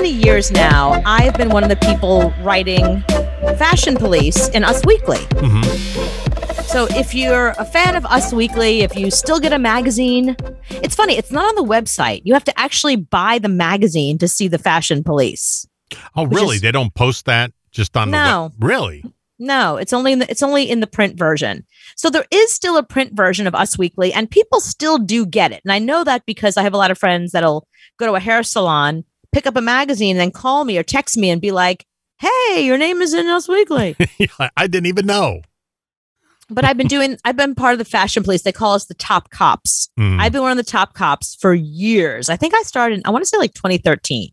many years now, I've been one of the people writing Fashion Police in Us Weekly. Mm-hmm. So if you're a fan of Us Weekly, if you still get a magazine, it's funny, it's not on the website. You have to actually buy the magazine to see the Fashion Police. Oh, really? is- they don't post that just on the No. web? Really? No, it's only in the it's only in the print version. So there is still a print version of Us Weekly, and people still do get it. And I know that because I have a lot of friends that'll go to a hair salon, pick up a magazine, and then call me or text me and be like, "Hey, your name is in Us Weekly." I didn't even know. but I've been doing. I've been part of the fashion police. They call us the top cops. Mm. I've been one of the top cops for years. I think I started. I want to say like 2013.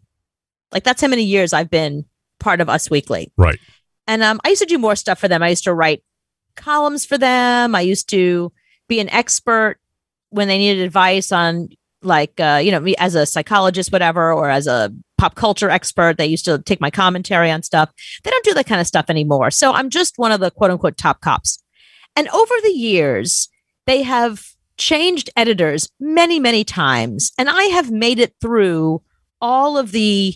Like that's how many years I've been part of Us Weekly. right. And um, I used to do more stuff for them. I used to write columns for them. I used to be an expert when they needed advice on, like, uh, you know, me as a psychologist, whatever, or as a pop culture expert. They used to take my commentary on stuff. They don't do that kind of stuff anymore. So I'm just one of the quote unquote top cops. And over the years, they have changed editors many, many times. And I have made it through all of the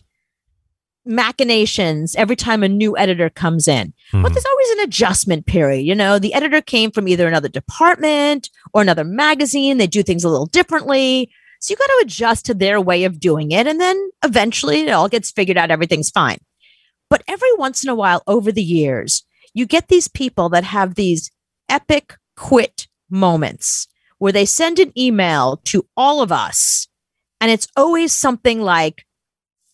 machinations every time a new editor comes in. But Mhm. there's always an adjustment period. You know, the editor came from either another department or another magazine. They do things a little differently. So you got to adjust to their way of doing it. And then eventually it all gets figured out. Everything's fine. But every once in a while over the years, you get these people that have these epic quit moments where they send an email to all of us. And it's always something like,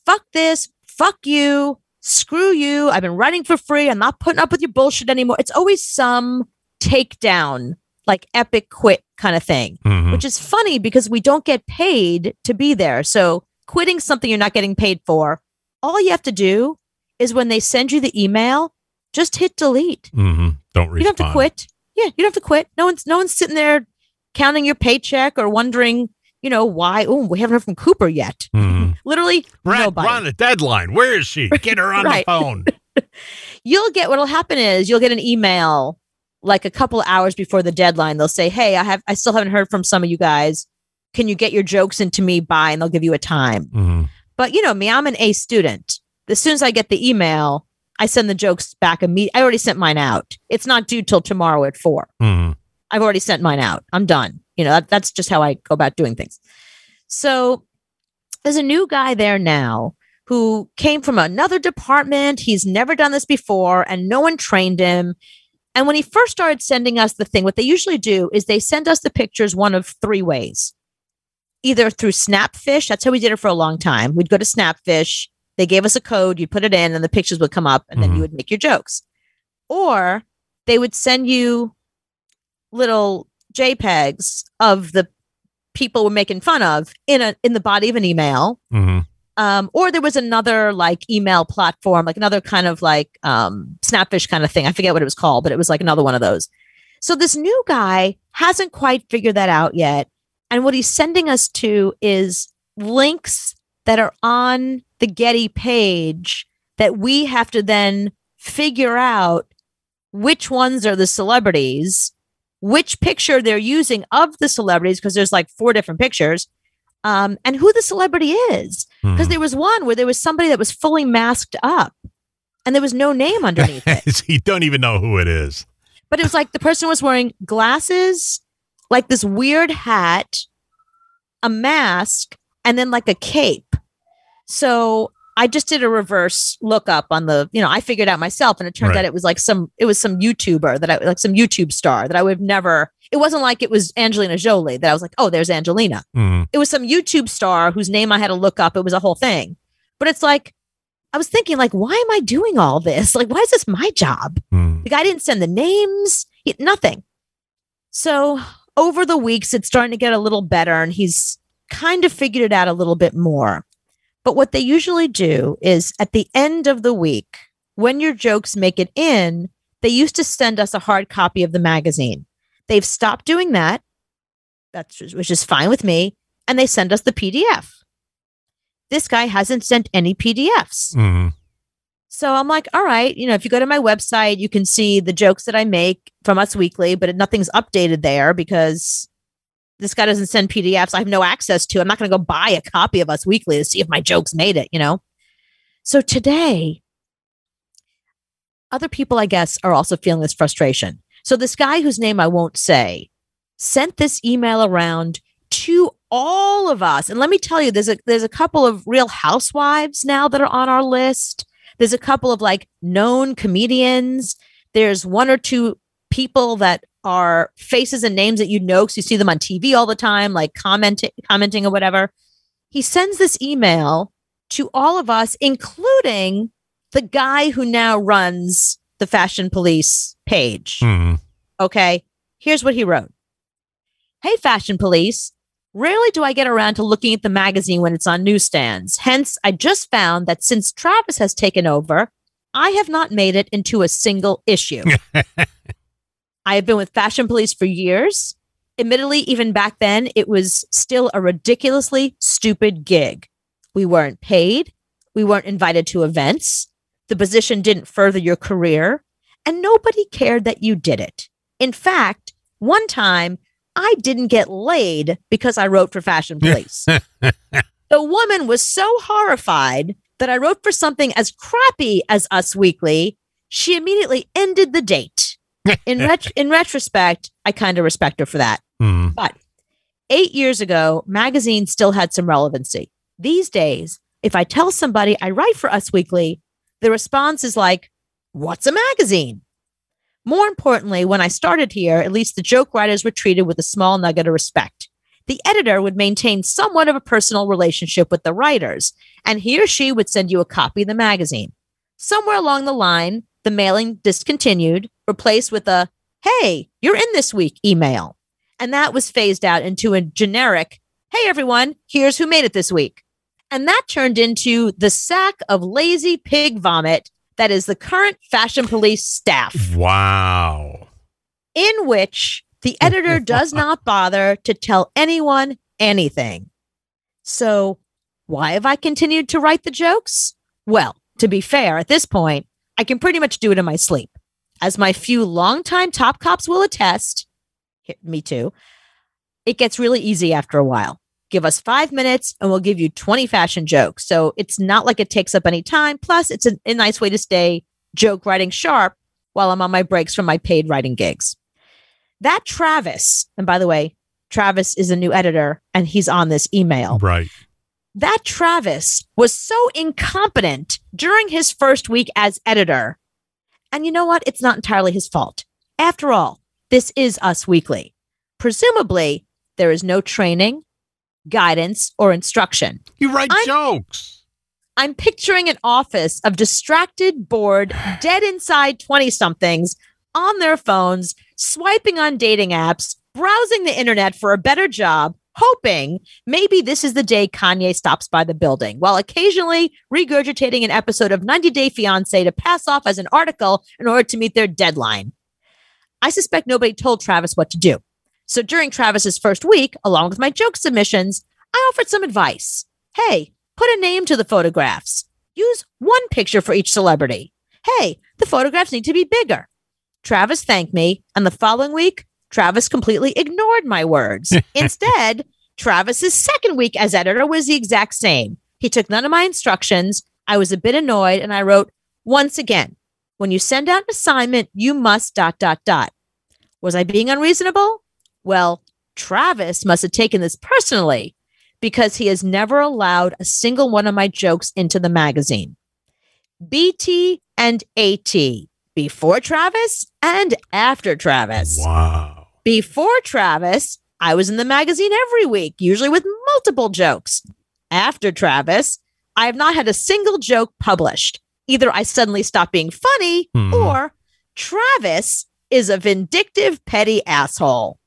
fuck this, fuck you, screw you. I've been writing for free. I'm not putting up with your bullshit anymore. It's always some takedown, like epic quit kind of thing, Mhm. which is funny because we don't get paid to be there. So quitting something you're not getting paid for, all you have to do is when they send you the email, just hit delete. Mhm. Don't respond. You don't have to quit. Yeah, you don't have to quit. No one's no one's sitting there counting your paycheck or wondering, you know, why. Oh, we haven't heard from Cooper yet. Mhm. Literally, nobody. we're on a deadline. Where is she? Get her on Right. the phone. you'll get what'll happen is you'll get an email like a couple hours before the deadline. They'll say, "Hey, I have I still haven't heard from some of you guys. Can you get your jokes into me by?" And they'll give you a time. Mhm. But you know me, I'm an A student. As soon as I get the email, I send the jokes back immediately. I already sent mine out. It's not due till tomorrow at four. Mhm. I've already sent mine out. I'm done. You know, that, that's just how I go about doing things. So there's a new guy there now who came from another department. He's never done this before and no one trained him. And when he first started sending us the thing, what they usually do is they send us the pictures one of three ways. Either through Snapfish, that's how we did it for a long time. We'd go to Snapfish, they gave us a code, you'd put it in, and the pictures would come up, and then Mhm. you would make your jokes. Or they would send you little JPEGs of the people we're making fun of in a in the body of an email. Mhm. Um, or there was another like email platform, like another kind of like um, Snapfish kind of thing. I forget what it was called, but it was like another one of those. So this new guy hasn't quite figured that out yet. And what he's sending us to is links that are on the Getty page that we have to then figure out which ones are the celebrities, which picture they're using of the celebrities, because there's like four different pictures, um, and who the celebrity is. Because Mhm. there was one where there was somebody that was fully masked up and there was no name underneath it. you don't even know who it is. But it was like the person was wearing glasses, like this weird hat, a mask, and then like a cape. So I just did a reverse lookup on the, you know, I figured out myself, and it turned Right. out it was like some, it was some YouTuber that I like some YouTube star that I would have never. It wasn't like it was Angelina Jolie that I was like, oh, there's Angelina. Mhm. It was some YouTube star whose name I had to look up. It was a whole thing. But it's like, I was thinking, like, why am I doing all this? Like, why is this my job? Mhm. The guy didn't send the names, he, nothing. So over the weeks, it's starting to get a little better, and he's kind of figured it out a little bit more. But what they usually do is at the end of the week, when your jokes make it in, they used to send us a hard copy of the magazine. They've stopped doing that. That's which is fine with me. And they send us the PDF. This guy hasn't sent any PDFs. Mhm. So I'm like, all right, you know, if you go to my website, you can see the jokes that I make from Us Weekly, but nothing's updated there because this guy doesn't send PDFs. I have no access to. I'm not going to go buy a copy of Us Weekly to see if my jokes made it, you know? So today, other people, I guess, are also feeling this frustration. So this guy whose name I won't say sent this email around to all of us. And let me tell you, there's a there's a couple of real housewives now that are on our list. There's a couple of like known comedians. There's one or two people that are faces and names that you know because you see them on TV all the time, like commenting commenting or whatever. He sends this email to all of us, including the guy who now runs the fashion police page. Hmm. Okay. Here's what he wrote Hey, fashion police. Rarely do I get around to looking at the magazine when it's on newsstands. Hence, I just found that since Travis has taken over, I have not made it into a single issue. I have been with Fashion Police for years. Admittedly, even back then, it was still a ridiculously stupid gig. We weren't paid. We weren't invited to events. The position didn't further your career. And nobody cared that you did it. In fact, one time I didn't get laid because I wrote for Fashion Police. the woman was so horrified that I wrote for something as crappy as Us Weekly, she immediately ended the date. In, ret- in retrospect, I kind of respect her for that. Hmm. But eight years ago, magazines still had some relevancy. These days, if I tell somebody I write for Us Weekly, the response is like, What's a magazine? More importantly, when I started here, at least the joke writers were treated with a small nugget of respect. The editor would maintain somewhat of a personal relationship with the writers, and he or she would send you a copy of the magazine. Somewhere along the line, the mailing discontinued, replaced with a, Hey, you're in this week email. And that was phased out into a generic, Hey, everyone, here's who made it this week. And that turned into the sack of lazy pig vomit that is the current fashion police staff, Wow. in which the editor does not bother to tell anyone anything. So, why have I continued to write the jokes? Well, to be fair, at this point, I can pretty much do it in my sleep. As my few longtime top cops will attest, me too, it gets really easy after a while. Give us five minutes and we'll give you 20 fashion jokes. So it's not like it takes up any time. Plus, it's a, a nice way to stay joke writing sharp while I'm on my breaks from my paid writing gigs. That Travis, and by the way, Travis is a new editor and he's on this email. Right. That Travis was so incompetent during his first week as editor. And you know what? It's not entirely his fault. After all, this is Us Weekly. Presumably, there is no training, guidance, or instruction. You write I'm- jokes. I'm picturing an office of distracted, bored, dead inside 20 somethings on their phones, swiping on dating apps, browsing the internet for a better job, hoping maybe this is the day Kanye stops by the building, while occasionally regurgitating an episode of 90 Day Fiancé to pass off as an article in order to meet their deadline. I suspect nobody told Travis what to do. So during Travis's first week, along with my joke submissions, I offered some advice. Hey, put a name to the photographs. Use one picture for each celebrity. Hey, the photographs need to be bigger. Travis thanked me, and the following week, Travis completely ignored my words. Instead, Travis's second week as editor was the exact same. He took none of my instructions. I was a bit annoyed, and I wrote, once again, when you send out an assignment, you must dot dot dot. Was I being unreasonable? Well, Travis must have taken this personally because he has never allowed a single one of my jokes into the magazine. BT and AT, before Travis and after Travis. Wow. Before Travis, I was in the magazine every week, usually with multiple jokes. After Travis, I have not had a single joke published. Either I suddenly stopped being funny Mhm. or Travis is a vindictive, petty asshole,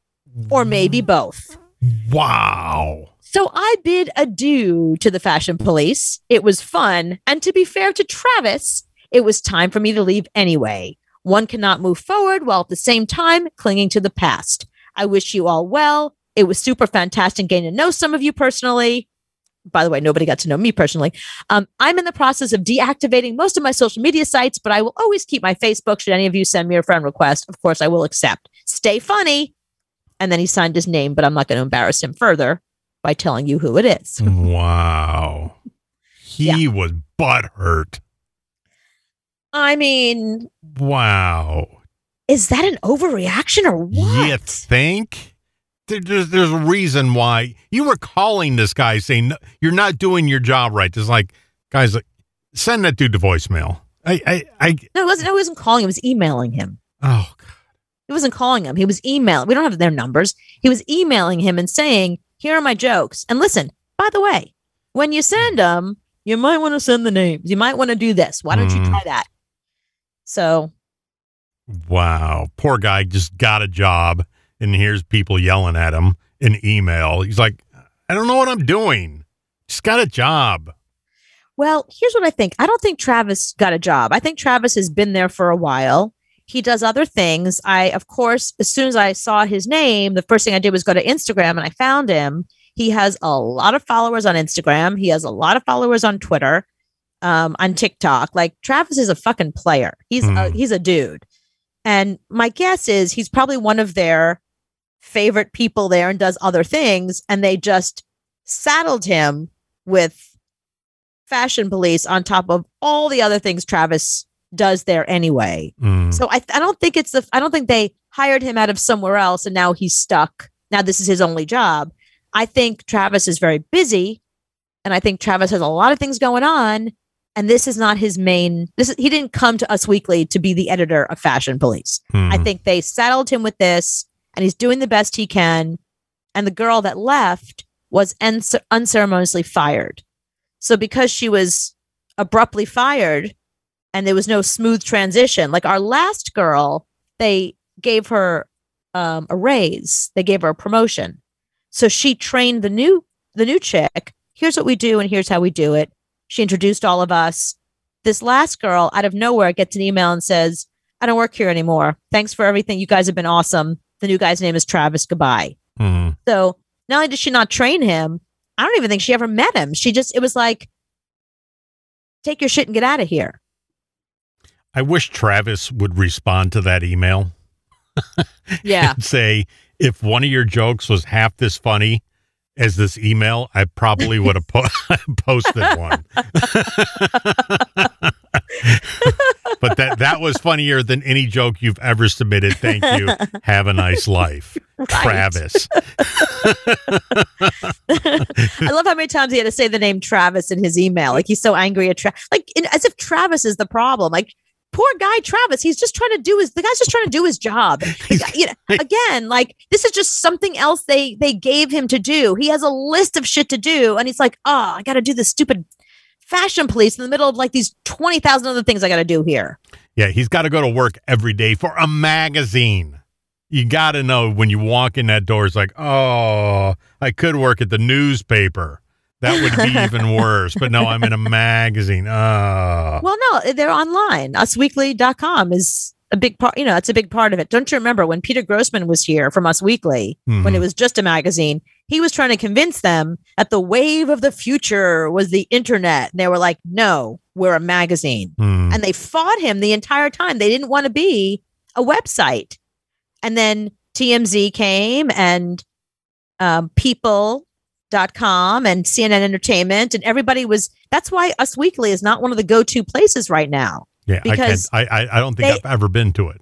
or maybe both. Wow. So I bid adieu to the fashion police. It was fun. And to be fair to Travis, it was time for me to leave anyway. One cannot move forward while at the same time clinging to the past. I wish you all well. It was super fantastic getting to know some of you personally. By the way, nobody got to know me personally. Um, I'm in the process of deactivating most of my social media sites, but I will always keep my Facebook. Should any of you send me a friend request, of course, I will accept. Stay funny. And then he signed his name, but I'm not going to embarrass him further by telling you who it is. Wow. He was butthurt. I mean, Wow. is that an overreaction or what? You think? There's, there's a reason why you were calling this guy saying you're not doing your job right. It's like, guys, like, send that dude to voicemail. I, I, I, No, it wasn't. No, he wasn't calling. He was emailing him. oh, God. He wasn't calling him. He was emailing. We don't have their numbers. He was emailing him and saying, "Here are my jokes." And listen, by the way, when you send them, you might want to send the names. You might want to do this. Why don't you Mm. try that? So wow. Poor guy just got a job and here's people yelling at him in email. He's like, I don't know what I'm doing. Just got a job. Well, here's what I think. I don't think Travis got a job. I think Travis has been there for a while. He does other things. I, of course, as soon as I saw his name, the first thing I did was go to Instagram and I found him. He has a lot of followers on Instagram. He has a lot of followers on Twitter, um, on TikTok. Like Travis is a fucking player. He's a, Hmm. he's a dude. And my guess is he's probably one of their favorite people there and does other things. And they just saddled him with fashion police on top of all the other things Travis does there anyway. Mm. So I, I don't think it's the I don't think they hired him out of somewhere else and now he's stuck. Now this is his only job. I think Travis is very busy and I think Travis has a lot of things going on and this is not his main this is, he didn't come to us weekly to be the editor of Fashion Police. I Mm. think they saddled him with this and he's doing the best he can. And the girl that left was unce- unceremoniously fired. So because she was abruptly fired and there was no smooth transition, like our last girl, they gave her um, a raise, they gave her a promotion. So she trained the new the new chick. Here's what we do and here's how we do it. She introduced all of us. This last girl out of nowhere gets an email and says, I don't work here anymore. Thanks for everything. You guys have been awesome. The new guy's name is Travis. Goodbye. Mm. So not only did she not train him, I don't even think she ever met him. She just, it was like, take your shit and get out of here. I wish Travis would respond to that email Yeah. say, if one of your jokes was half this funny as this email, I probably would have po- posted one. but that that was funnier than any joke you've ever submitted. Thank you. Have a nice life, Travis. I love how many times he had to say the name Travis in his email. Like he's so angry at Travis, like in, as if Travis is the problem. Like poor guy Travis, he's just trying to do his. The guy's just trying to do his job. Guy- you know, again, like this is just something else they they gave him to do. He has a list of shit to do, and he's like, oh, I got to do this stupid fashion police in the middle of like these twenty thousand other things I got to do here. Yeah, he's got to go to work every day for a magazine. You got to know when you walk in that door, it's like, oh, I could work at the newspaper. That would be even worse. But no, I'm in a magazine. Oh. Well, no, they're online. Usweekly.com is a big part. You know, it's a big part of it. Don't you remember when Peter Grossman was here from Us Weekly? when Mhm. it was just a magazine, he was trying to convince them that the wave of the future was the internet. And they were like, no, we're a magazine. Hmm. And they fought him the entire time. They didn't want to be a website. And then TMZ came and um, people.com and CNN Entertainment, and everybody was. That's why Us Weekly is not one of the go to places right now. yeah, I, because I, I, I don't think they- I've ever been to it.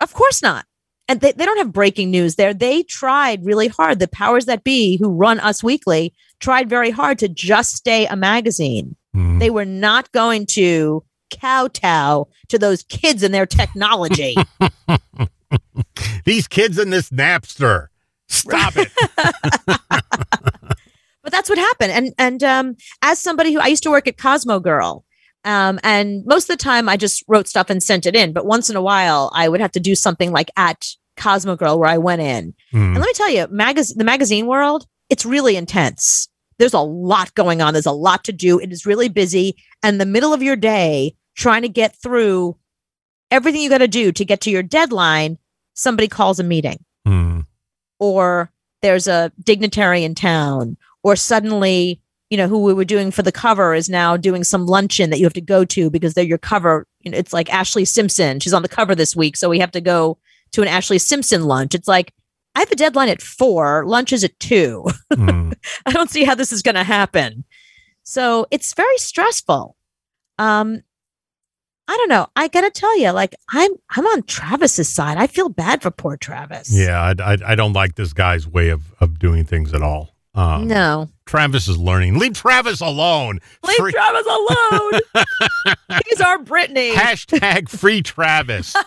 Of course not. And they, they don't have breaking news there. They tried really hard. The powers that be who run Us Weekly tried very hard to just stay a magazine. Hmm. They were not going to kowtow to those kids and their technology. These kids in this Napster. Stop it. that's what happened. And and um, as somebody who I used to work at Cosmo Girl, um, and most of the time I just wrote stuff and sent it in. But once in a while, I would have to do something like at Cosmo Girl where I went in. Hmm. And let me tell you, magaz- the magazine world, it's really intense. There's a lot going on. There's a lot to do. It is really busy. And the middle of your day, trying to get through everything you got to do to get to your deadline, somebody calls a meeting, Hmm. or there's a dignitary in town, or suddenly, you know, who we were doing for the cover is now doing some luncheon that you have to go to because they're your cover. You know, it's like Ashlee Simpson. She's on the cover this week. So we have to go to an Ashlee Simpson lunch. It's like, I have a deadline at four, lunch is at two. Hmm. I don't see how this is going to happen. So it's very stressful. Um, I don't know. I gotta tell you, like I'm I'm on Travis's side. I feel bad for poor Travis. Yeah, I, I, I don't like this guy's way of, of doing things at all. Um, No. Travis is learning. Leave Travis alone. Leave Free- Travis alone. He's our Britney. hashtag free Travis.